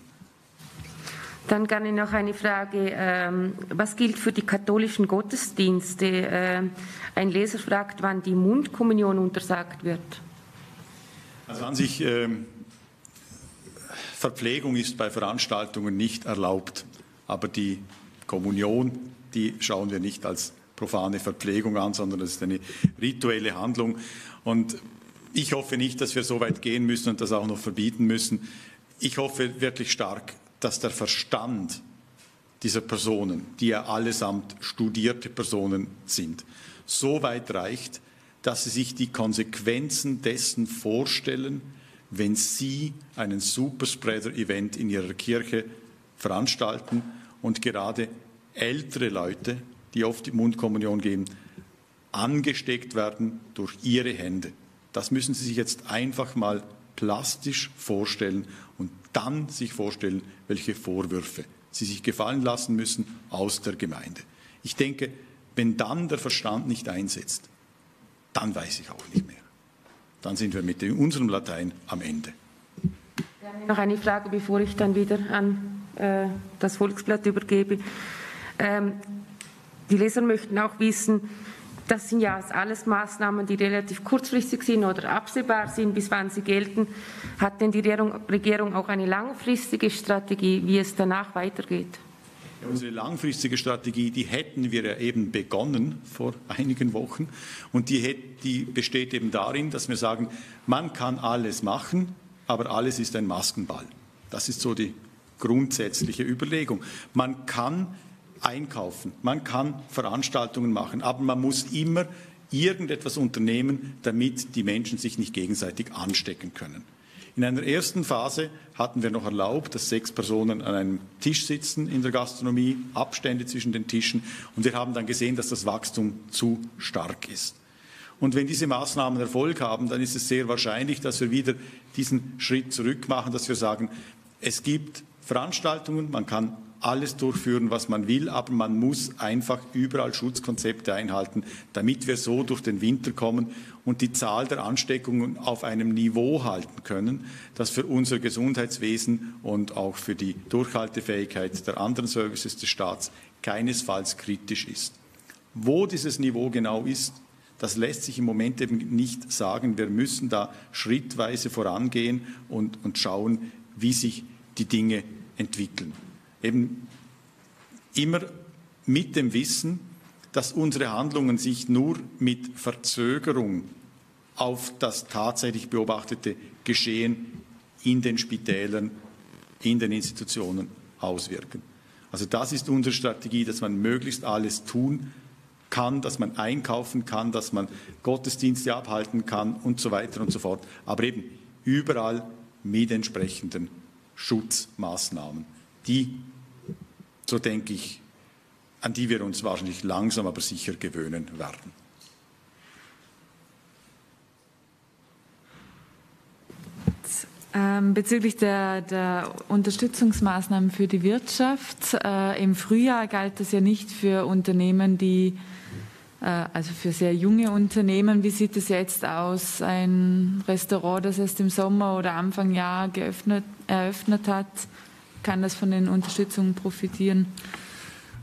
Dann gerne noch eine Frage. Ähm, was gilt für die katholischen Gottesdienste? Äh, ein Leser fragt, wann die Mundkommunion untersagt wird. Also an sich, ähm, Verpflegung ist bei Veranstaltungen nicht erlaubt, aber die Kommunion, die schauen wir nicht als profane Verpflegung an, sondern das ist eine rituelle Handlung. Und ich hoffe nicht, dass wir so weit gehen müssen und das auch noch verbieten müssen. Ich hoffe wirklich stark, dass der Verstand dieser Personen, die ja allesamt studierte Personen sind, so weit reicht, dass sie sich die Konsequenzen dessen vorstellen, wenn sie einen Superspreader-Event in ihrer Kirche veranstalten und gerade ältere Leute, die oft die Mundkommunion geben, angesteckt werden durch ihre Hände. Das müssen Sie sich jetzt einfach mal plastisch vorstellen und dann sich vorstellen, welche Vorwürfe Sie sich gefallen lassen müssen aus der Gemeinde. Ich denke, wenn dann der Verstand nicht einsetzt, dann weiß ich auch nicht mehr. Dann sind wir mit unserem Latein am Ende. Noch eine Frage, bevor ich dann wieder an äh, das Volksblatt übergebe. Ähm, die Leser möchten auch wissen, das sind ja alles Maßnahmen, die relativ kurzfristig sind oder absehbar sind, bis wann sie gelten. Hat denn die Regierung auch eine langfristige Strategie, wie es danach weitergeht? Unsere langfristige Strategie, die hätten wir ja eben begonnen vor einigen Wochen. Und die, die besteht eben darin, dass wir sagen, man kann alles machen, aber alles ist ein Maskenball. Das ist so die grundsätzliche Überlegung. Man kann einkaufen, man kann Veranstaltungen machen, aber man muss immer irgendetwas unternehmen, damit die Menschen sich nicht gegenseitig anstecken können. In einer ersten Phase hatten wir noch erlaubt, dass sechs Personen an einem Tisch sitzen in der Gastronomie, Abstände zwischen den Tischen. Und wir haben dann gesehen, dass das Wachstum zu stark ist. Und wenn diese Maßnahmen Erfolg haben, dann ist es sehr wahrscheinlich, dass wir wieder diesen Schritt zurück machen, dass wir sagen, es gibt Veranstaltungen, man kann alles durchführen, was man will, aber man muss einfach überall Schutzkonzepte einhalten, damit wir so durch den Winter kommen und die Zahl der Ansteckungen auf einem Niveau halten können, das für unser Gesundheitswesen und auch für die Durchhaltefähigkeit der anderen Services des Staats keinesfalls kritisch ist. Wo dieses Niveau genau ist, das lässt sich im Moment eben nicht sagen. Wir müssen da schrittweise vorangehen und, und schauen, wie sich die Dinge entwickeln eben immer mit dem Wissen, dass unsere Handlungen sich nur mit Verzögerung auf das tatsächlich beobachtete Geschehen in den Spitälern, in den Institutionen auswirken. Also das ist unsere Strategie, dass man möglichst alles tun kann, dass man einkaufen kann, dass man Gottesdienste abhalten kann und so weiter und so fort. Aber eben überall mit entsprechenden Schutzmaßnahmen, die so denke ich, an die wir uns wahrscheinlich langsam aber sicher gewöhnen werden. Ähm, bezüglich der, der, Unterstützungsmaßnahmen für die Wirtschaft. Äh, Im Frühjahr galt das ja nicht für Unternehmen, die, äh, also für sehr junge Unternehmen. Wie sieht es jetzt aus? Ein Restaurant, das erst im Sommer oder Anfang Jahr geöffnet, eröffnet hat, kann das von den Unterstützungen profitieren?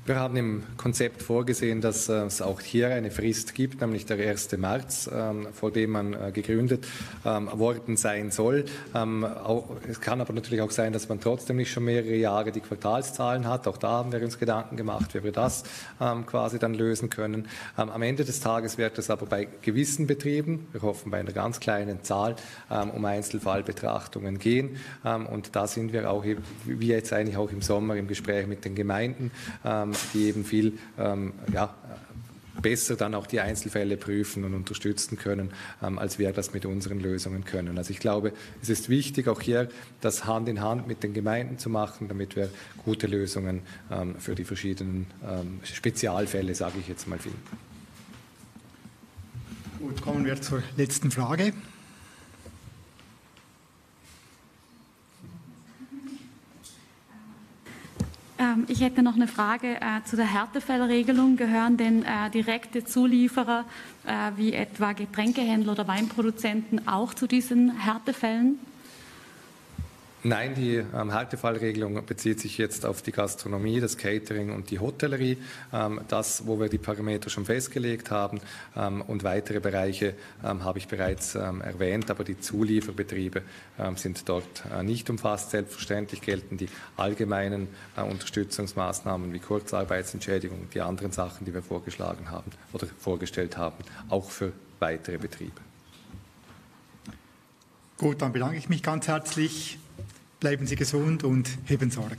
Wir haben im Konzept vorgesehen, dass äh, es auch hier eine Frist gibt, nämlich der 1. März, ähm, vor dem man äh, gegründet ähm, worden sein soll. Ähm, es kann aber natürlich auch sein, dass man trotzdem nicht schon mehrere Jahre die Quartalszahlen hat. Auch da haben wir uns Gedanken gemacht, wie wir das quasi dann lösen können. Am Ende des Tages wird es aber bei gewissen Betrieben, wir hoffen bei einer ganz kleinen Zahl, um Einzelfallbetrachtungen gehen. Und da sind wir auch, wie jetzt eigentlich auch im Sommer, im Gespräch mit den Gemeinden die eben viel ähm, ja, besser dann auch die Einzelfälle prüfen und unterstützen können, ähm, als wir das mit unseren Lösungen können. Also ich glaube, es ist wichtig, auch hier das Hand in Hand mit den Gemeinden zu machen, damit wir gute Lösungen ähm, für die verschiedenen Spezialfälle, sage ich jetzt mal, finden. Gut, kommen wir zur letzten Frage. Ähm, ich hätte noch eine Frage äh, zu der Härtefallregelung. Gehören denn äh, direkte Zulieferer äh, wie etwa Getränkehändler oder Weinproduzenten auch zu diesen Härtefällen? Nein, die ähm, Haltefallregelung bezieht sich jetzt auf die Gastronomie, das Catering und die Hotellerie. Ähm, das, wo wir die Parameter schon festgelegt haben ähm, und weitere Bereiche ähm, habe ich bereits ähm, erwähnt, aber die Zulieferbetriebe ähm, sind dort äh, nicht umfasst. Selbstverständlich gelten die allgemeinen äh, Unterstützungsmaßnahmen wie Kurzarbeitsentschädigung und die anderen Sachen, die wir vorgeschlagen haben oder vorgestellt haben, auch für weitere Betriebe. Gut, dann bedanke ich mich ganz herzlich Bleiben Sie gesund und heben Sorge.